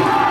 Yeah.